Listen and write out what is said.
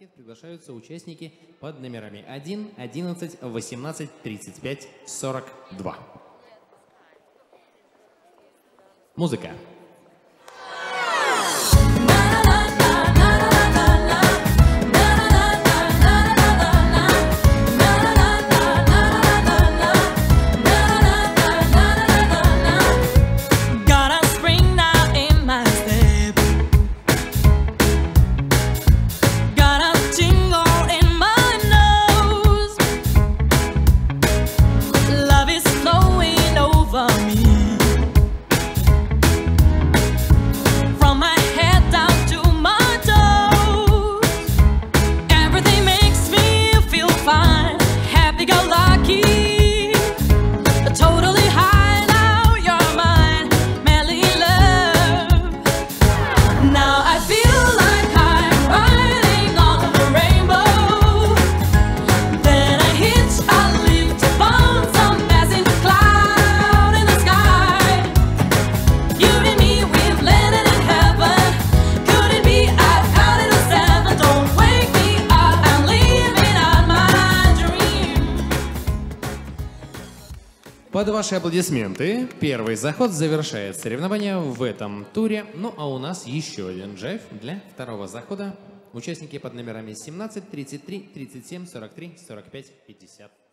банкет приглашаются участники под номерами 1, 11, 18, 35, 42. Музыка. Now Под ваши аплодисменты первый заход завершает соревнования в этом туре. Ну а у нас еще один джайв для второго захода. Участники под номерами 17, 33, 37, 43, 45, 50.